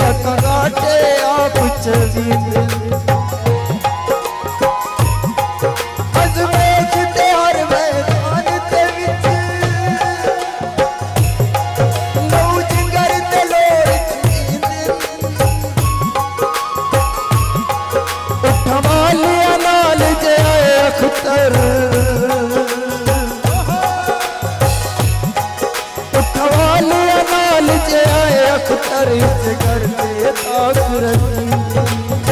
लख काटे आप चली Terra लाल जे आए अख्तर इस करते आखरती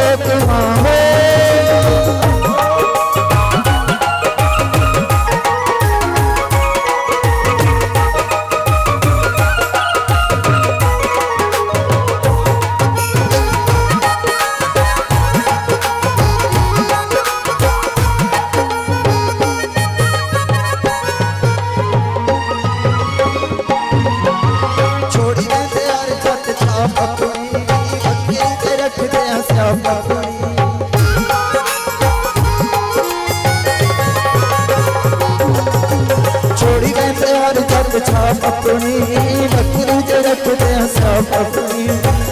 ਰੱਬ ਆਪਣੀ ਵੱਖਰੀ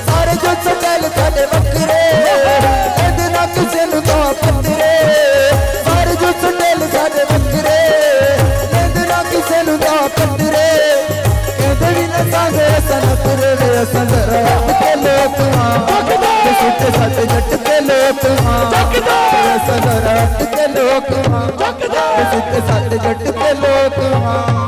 ਸਾਰੇ ਜੋ ਸਕਲ ਸਾਡੇ ਵੱਖਰੇ ਇਹਦੇ ਨਾਲ ਕਿਸੇ ਨੂੰ ਤਾਂ ਪੱਤਰੇ। ਸਾਰੇ ਜੋ ਸਕਲ ਸਾਡੇ ਵੱਖਰੇ ਇਹਦੇ ਨਾਲ ਕਿਸੇ ਨੂੰ ਤਾਂ ਪੱਤਰੇ। ਲੋਕ ਹਾਂ। ਤੇ ਸੁੱਤੇ ਜੱਟ ਤੇ ਲੋਕ ਹਾਂ।